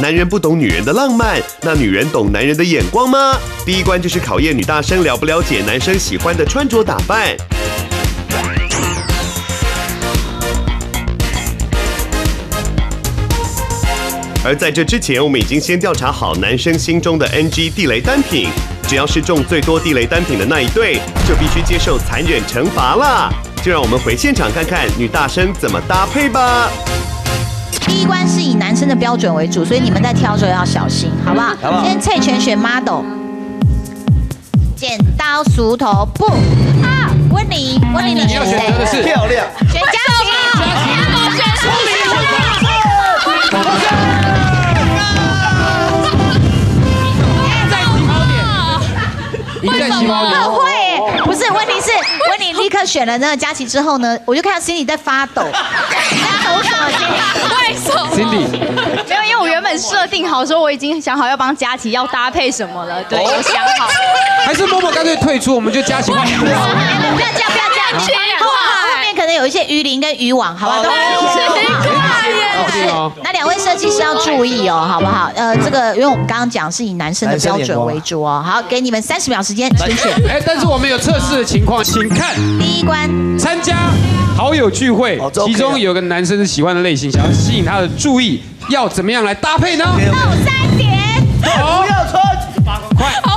男人不懂女人的浪漫，那女人懂男人的眼光吗？第一关就是考验女大生了不了解男生喜欢的穿着打扮。而在这之前，我们已经先调查好男生心中的 NG 地雷单品，只要是中最多地雷单品的那一对，就必须接受残忍惩罚啦。就让我们回现场看看女大生怎么搭配吧。第一关是以男生的标准为主，所以你们在挑的时候要小心，好不好？好不好先猜拳选 model，剪刀石头布啊！温妮，温妮，你选谁？是漂亮，选佳琪。赢在起跑点。很会耶，不是问题是温妮立刻选了那个佳琪之后呢，我就看到心里在发抖，Cindy，没有，因为我原本设定好说我已经想好要帮佳琪要搭配什么了，对，我想好。还是默默干脆退出，我们就佳琪。不要这样，不要这样，后后面可能有一些鱼鳞跟渔网，好不好？都对哦，那两位设计师要注意哦，好不好？呃，这个因为我们刚刚讲是以男生的标准为主哦。好，给你们三十秒时间，请选哎，但是我们有测试的情况，请看第一关。参加好友聚会其中有个男生是喜欢的类型，想要吸引他的注意，要怎么样来搭配呢？倒三点，不要穿，好可怕！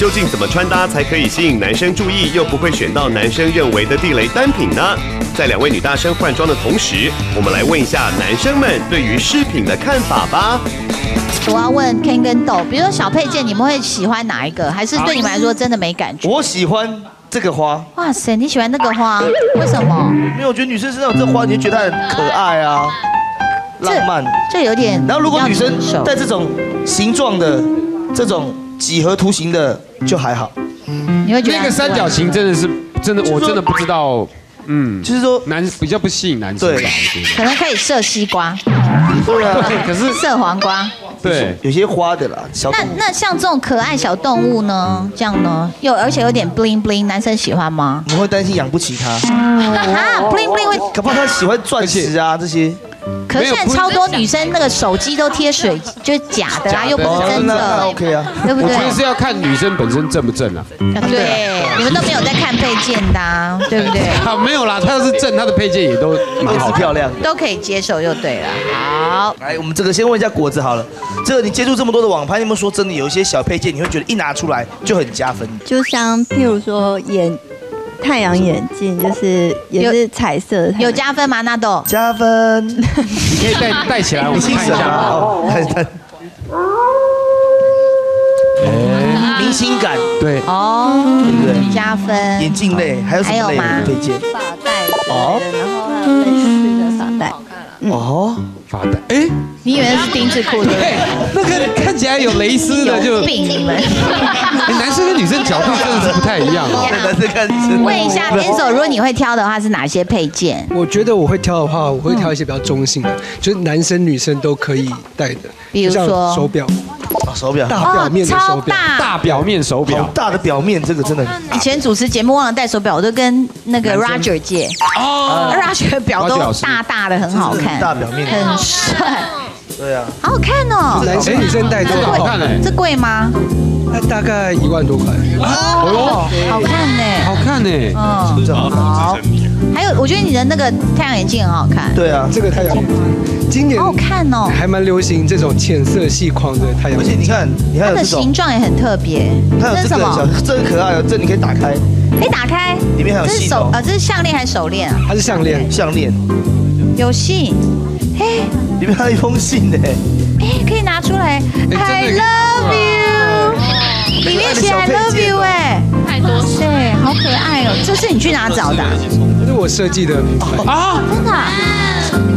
究竟怎么穿搭才可以吸引男生注意，又不会选到男生认为的地雷单品呢？在两位女大生换装的同时，我们来问一下男生们对于饰品的看法吧。我要问 Ken 跟豆，比如说小配件，你们会喜欢哪一个？还是对你们来说真的没感觉？我喜欢这个花，哇塞，你喜欢那个花？为什么？因为我觉得女生身上有这花，你就觉得她很可爱啊，浪漫。这有点。然后如果女生戴这种形状的、这种几何图形的，就还好。你会觉得那个三角形真的是真的，我真的不知道，嗯，就是说，男比较不吸引男生吧，可能可以射西瓜、对啊，可是射黄瓜。对，有些花的啦，小那那像这种可爱小动物呢？这样呢？又而且有点 bling bling，男生喜欢吗？你会担心养不起它，啊，bling bling 会，搞不好他喜欢钻石啊这些。可是现在超多女生那个手机都贴水，就是假的啊，又不是真的，OK 啊。对不对？我觉得是要看女生本身正不正啊。对，你们都没有在看配件的啊，对不对？啊，没有啦，她要是正，她的配件也都蛮好漂亮。都可以接受就对了。好，来，我们这个先问一下果子好了，这个你接触这么多的网拍，你有没有说真的有一些小配件，你会觉得一拿出来就很加分？就像譬如说眼太阳眼镜，就是也是彩色有加分吗？纳豆？加分。你可以戴戴起来，我？们看一下。哦，看看。明星感，对，哦对不对？加分。眼镜类还有什么类还有吗的配件？发带哦，然后还有类似的发带。哦，发带。哎，你以为是丁字裤对不对对？，那个看起来有蕾丝的就 你们！哎男生跟女生角度真的是不太一样哦。男生看问一下 Enzo，如果你会挑的话，是哪些配件？我觉得我会挑的话，我会挑一些比较中性的，就是男生女生都可以戴的，比如说？手表，哦手表，大表面的手表，大。大表面手好表，大的表面，这个真的。很以前主持节目忘了戴手表，我都跟那个 Roger 借。哦，Roger 的表都大大的，很好看，大表面很帅，对啊。好好看哦。男生女生戴都这个好看。哎，这贵吗？那大概一万多块。哦，好看呢。好看呢。嗯，这好看好。还有，我觉得你的那个太阳眼镜很好看，对啊，这个太阳眼镜，今年好好看哦。还蛮流行这种浅色细框的太阳眼镜。而且你看，你看它的形，状也很特别。它有这个小？，这很可爱哦，这你可以打开，可以打开。里面还有这是手呃，这是项链还是手链啊？它是项链，项链，有信，嘿，里面还有一封信呢。哎，可以拿出来。的 love 写 I love you 哎，太多对，好可爱哦！这是你去哪找的啊？这是我设计的品牌。啊，真的啊，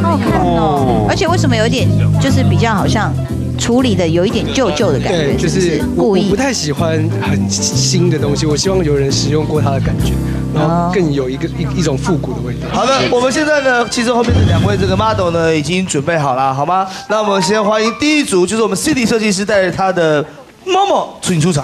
好好看哦！而且为什么有点就是比较好像处理的有一点旧旧的感觉？对，就是故意不太喜欢很新的东西，我希望有人使用过它的感觉，然后更有一个一一种复古的味道。好的，我们现在呢，其实后面的两位这个 model 呢已经准备好了，好吗？那我们先欢迎第一组，就是我们 City 设计师带着他的 Momo 请出场。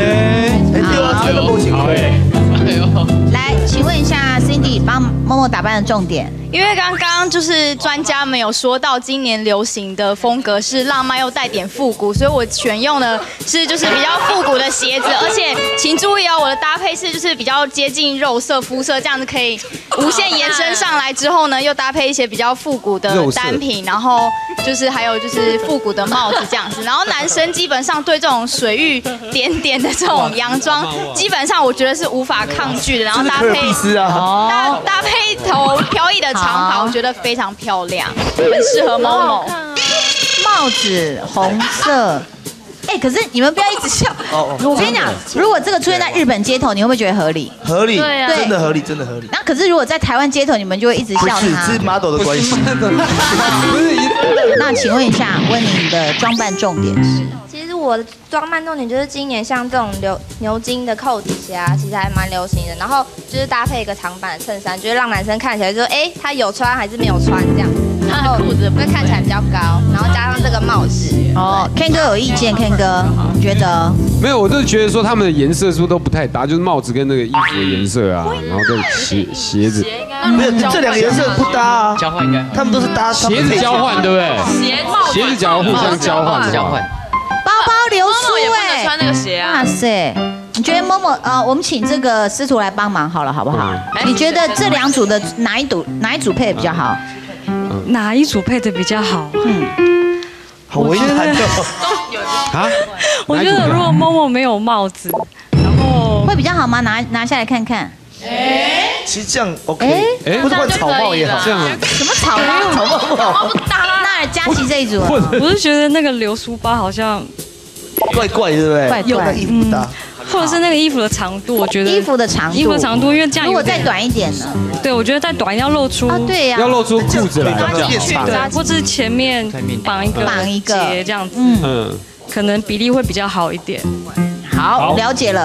默默打扮的重点。因为刚刚就是专家们有说到，今年流行的风格是浪漫又带点复古，所以我选用的是就是比较复古的鞋子，而且请注意哦，我的搭配是就是比较接近肉色。肤色，这样子可以无限延伸上来之后呢，又搭配一些比较复古的。单品，然后就是还有就是复古的帽子这样子，然后男生基本上对这种水域点点的这种洋装，基本上我觉得是无法抗拒的，然后搭配。搭搭配头飘逸的长好发，我觉得非常漂亮，很适合某某。帽子红色。哎，可是你们不要一直笑。哦我跟你讲，如果这个出现在日本街头，你会不会觉得合理？合理，对啊真的合理，真的合理。那可是如果在台湾街头，你们就会一直笑他是。model 的关系。不 是那请问一下，问你的装扮重点是？我的装扮重点就是今年像这种牛牛筋的扣底鞋啊，其实还蛮流行的。然后就是搭配一个长版的衬衫，就是让男生看起来就说，哎，他有穿还是没有穿这样。然后裤子会看起来比较高，然后加上这个帽子。哦，Ken 哥有意见，Ken 哥，你觉得？没有，我就是觉得说他们的颜色是不是都不太搭，就是帽子跟那个衣服的颜色啊，然后再鞋鞋子，没有，这两个颜色不搭啊。交换应该。他们都是搭鞋子交换，对不对？鞋帽鞋子假如互相交换的话，包包流苏也不哎能穿那个鞋啊。哇塞！你觉得默默呃，我们请这个师徒来帮忙好了，好不好？你觉得这两组的哪一组哪一组配的比较好？哪一组配的比较好？好为难哦。啊？我觉得如果默默没有帽子，然后会比较好吗？拿拿下来看看。哎其实这样 OK，哎或者换草帽也好。这样什么草帽？草帽不好，那佳琪这一组，我是觉得那个流苏包好像，怪怪，对不对？怪怪有那衣服搭。或者是那个衣服的长度，我觉得衣服的长度，衣服的长度，因为这样如果再，短一点呢？对我觉得再短要露出啊，对呀，要露出裤子来。对，或者是前面绑一个绑一个结这样子，嗯，嗯。可能比例会比较好一点。好，了解了。